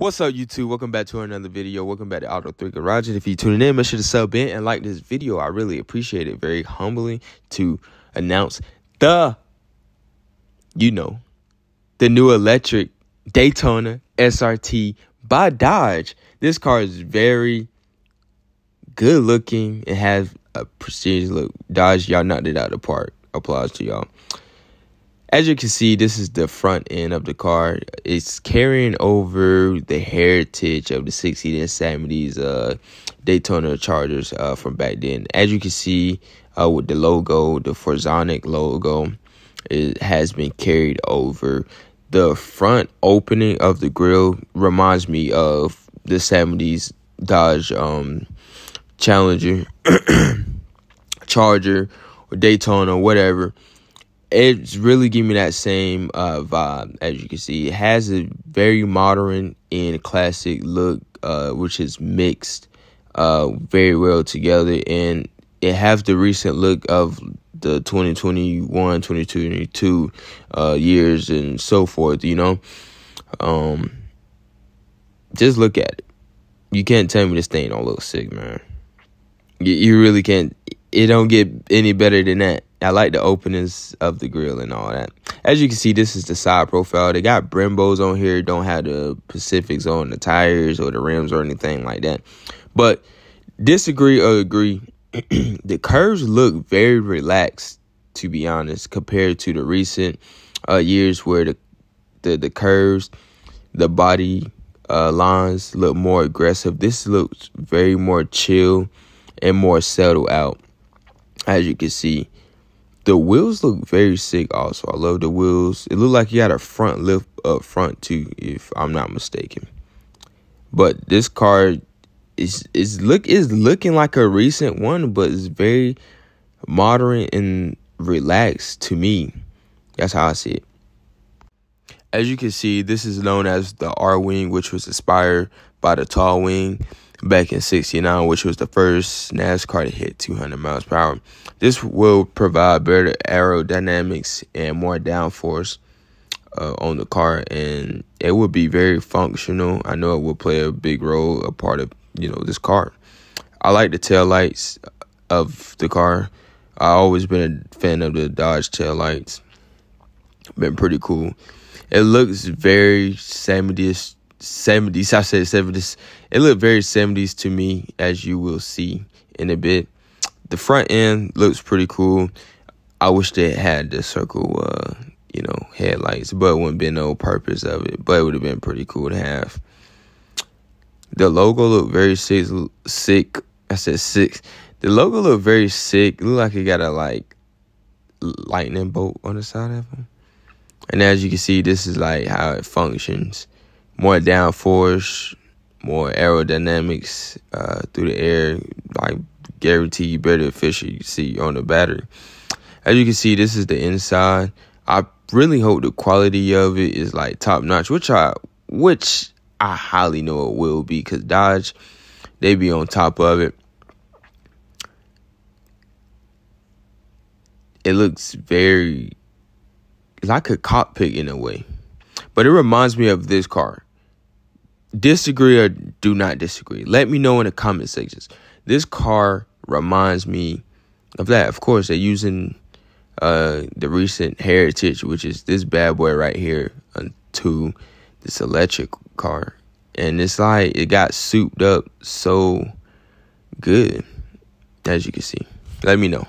What's up, YouTube? Welcome back to another video. Welcome back to Auto 3 Garage. And if you're tuning in, make sure to sub in and like this video. I really appreciate it very humbly to announce the, you know, the new electric Daytona SRT by Dodge. This car is very good looking. It has a prestigious look. Dodge, y'all knocked it out of the park. Applause to y'all. As you can see, this is the front end of the car. It's carrying over the heritage of the 60s and 70s uh, Daytona Chargers uh, from back then. As you can see uh, with the logo, the Fratzonic logo, it has been carried over. The front opening of the grill reminds me of the 70s Dodge um, Challenger, Charger, or Daytona, whatever it's really giving me that same uh, vibe as you can see. It has a very modern and classic look uh, which is mixed uh, very well together. And it has the recent look of the 2021 2022 uh, years and so forth you know? Um, just look at it. You can't tell me this thing don't look sick man. You, you really can't it don't get any better than that I like the openness of the grill and all that. As you can see, this is the side profile. They got Brembos on here. Don't have the Pacifics on the tires or the rims or anything like that. But disagree or agree, the curves look very relaxed, to be honest, compared to the recent uh, years where the, the, the curves, the body uh, lines look more aggressive. This looks very more chill and more settled out, as you can see the wheels look very sick also. I love the wheels. It looked like you had a front lift up front too, if I'm not mistaken. But this car is is look is looking like a recent one, but it's very modern and relaxed to me. That's how I see it. As you can see, this is known as the R Wing, which was inspired by the Tall Wing back in 69, which was the first NASCAR to hit 200 miles per hour. This will provide better aerodynamics and more downforce uh, on the car, and it will be very functional. I know it will play a big role, a part of you know this car. I like the tail lights of the car. I always been a fan of the Dodge tail lights. Been pretty cool. It looks very 70s 70s. I said 70s. It looked very 70s to me, as you will see in a bit. The front end looks pretty cool. I wish they had the circle, uh, you know, headlights, but it wouldn't be no purpose of it. But it would have been pretty cool to have. The logo looked very sick. Sick. I said six. The logo looked very sick. It looked like it got a like lightning bolt on the side of them. And as you can see, this is like how it functions more downforce, more aerodynamics uh, through the air, like guarantee you better efficiency You see on the battery. As you can see, this is the inside. I really hope the quality of it is like top notch, which I which I highly know it will be because Dodge they be on top of it. It looks very like a cockpit in a way. But it reminds me of this car disagree or do not disagree. Let me know in the comment sections. This car reminds me of that. Of course, they're using uh, the recent heritage, which is this bad boy right here, to this electric car. And it's like it got souped up so good, as you can see. Let me know.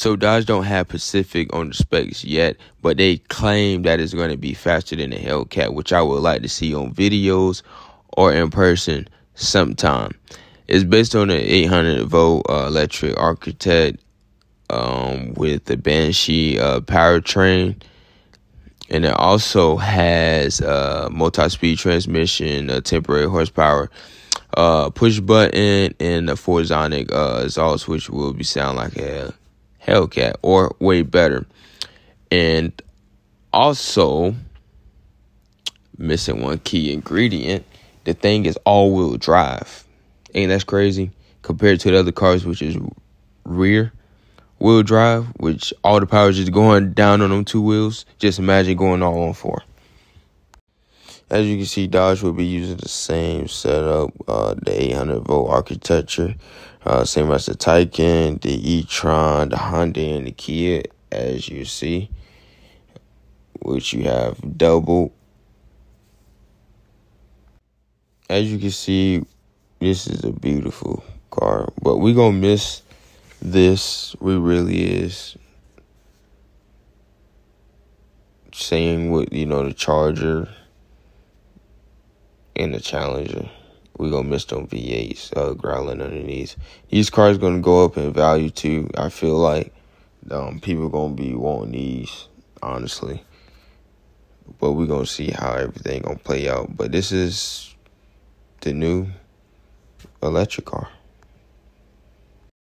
So Dodge don't have Pacific on the specs yet, but they claim that it's going to be faster than the Hellcat, which I would like to see on videos or in person sometime. It's based on an 800 volt uh, electric architect um, with the Banshee uh, powertrain. And it also has a multi-speed transmission, a temporary horsepower, uh, push button, and a Fratzonic uh, exhaust, which will be sound like a Hellcat or way better. And also, missing one key ingredient, the thing is all wheel drive. Ain't that crazy? Compared to the other cars, which is rear wheel drive, which all the power is just going down on them two wheels. Just imagine going all on four. As you can see, Dodge will be using the same setup, uh, the 800 volt architecture, uh, same as the Taycan, the e-tron, the Honda, and the Kia, as you see, which you have double. As you can see, this is a beautiful car, but we gonna miss this. We really is. Same with you know the Charger and the Challenger. We gonna miss them V8s uh, growling underneath. These cars gonna go up in value too. I feel like um, people gonna be wanting these honestly, but we gonna see how everything gonna play out. But this is the new electric car.